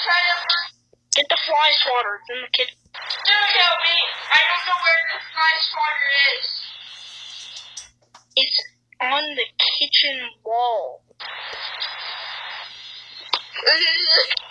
outside of. Get the fly swatter. Then the kid. Don't help me. I don't know where the fly swatter is. It's on the kitchen wall.